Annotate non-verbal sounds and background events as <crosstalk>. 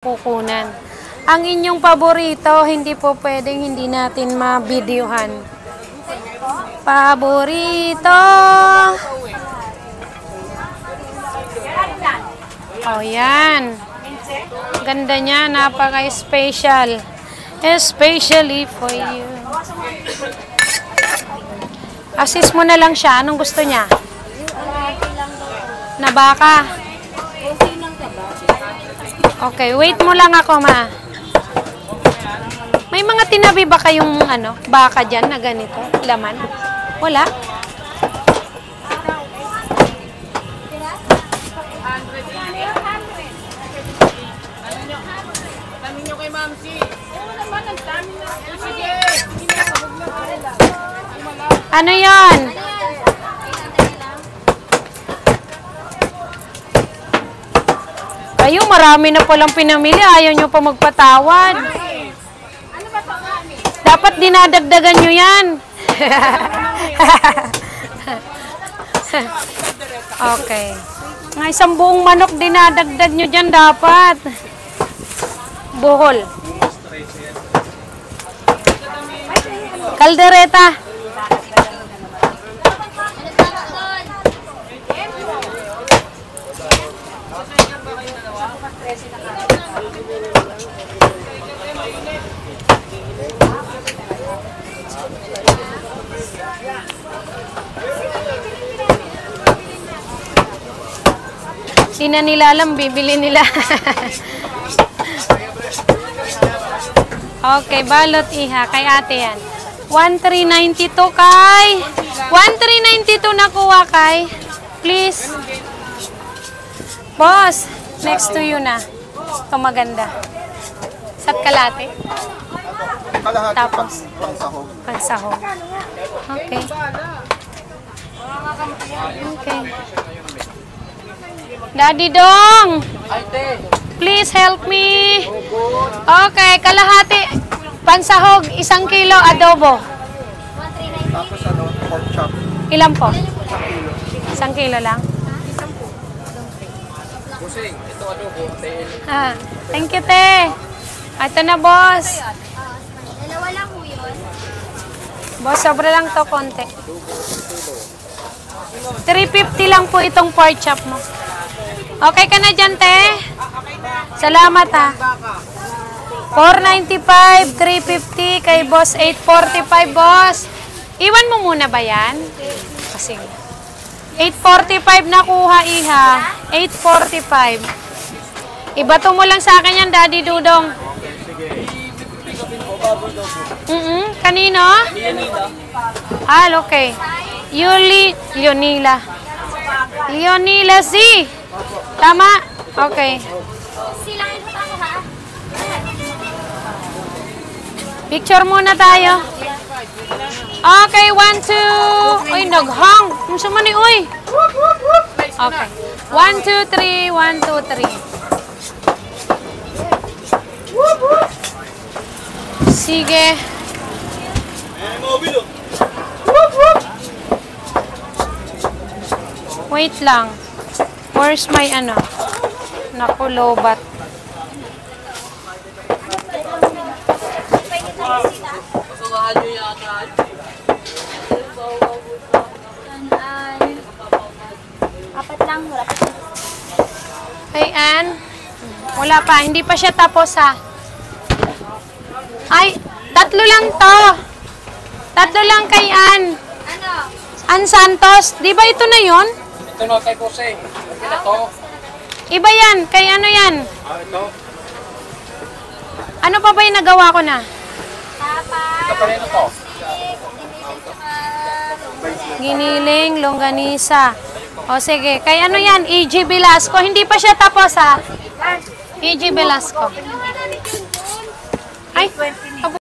kukunan. Ang inyong paborito, hindi po pwedeng hindi natin mabidyohan. Paborito! Oh, yan. Ganda niya, napaka-special. Especially for you. Assist mo na lang siya. Anong gusto niya? Na baka? Okay, wait mo lang ako, ma. May mga tinabi ba kayong ano, baka dyan na ganito? Laman? Wala? Dami nyo kay Ma'am C. Oo naman, ang dami na. Sige, sige na, huwag na kaila. Ano Kayo, marami na palang pinamili. Ayaw nyo pa magpatawad. Ano ba ito, Mami? Dapat dinadagdagan nyo yan. <laughs> okay. Nga isang buong manok dinadagdag nyo dyan dapat. Buhol. Kaldereta. Di na nila alam, bibili nila. <laughs> okay, balot iha. Kay ate yan. 1392 kay. 1392 nakuha kay. Please. Boss, next to you na. Ito maganda. Sat kalate. Kalahati Tapos? pang, pang sahog. Pansahog. Okay. Okay. Daddy Dong! Please help me. Okay, kalahati. Pansahog, isang kilo adobo. Tapos ano, pork chop. Ilan po? Isang kilo. Isang kilo lang? Busing, ito ano po, tail. Ah, thank you, te. Ito na, boss. Dalawa lang po yun. Boss, sobra lang to, konti. 350 lang po itong pork chop mo. Okay ka na dyan, te? Salamat, ha. 495, 350 kay boss 845, boss. Iwan mo muna ba yan? Kasi 845 nakuha, iha. 845. Ibato mo lang sa akin yan, Daddy Dudong. Mm -mm. Kanino? Ah, okay. Yuli, Leonila. Leonila Z. Tama? Okay. Picture muna tayo. Okay, one, two. Uy, naghang. Ang sama ni Uy. Okay. One, two, three. One, two, three. Sige. Wait lang. Where's my ano? Naku, lobat. Pasukahan nyo yata. Tandaan. Apat lang. Wala pa. Kay Ann? Wala pa. Hindi pa siya tapos ha. Ay, tatlo lang to. Tatlo lang kay Ann. Ano? Ann Santos. Di ba ito na yon? Ito na kay. Okay na to. Iba yan. Kay ano yan? Ah, ito. Ano pa ba yung nagawa ko na? Na to. Giniling, longganisa. O sige. Kay ano yan? E.G. Velasco. Hindi pa siya tapos ha. E.G. Velasco. Ay,